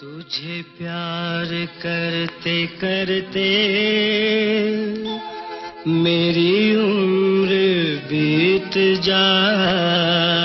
तुझे प्यार करते करते मेरी उम्र बीत जाए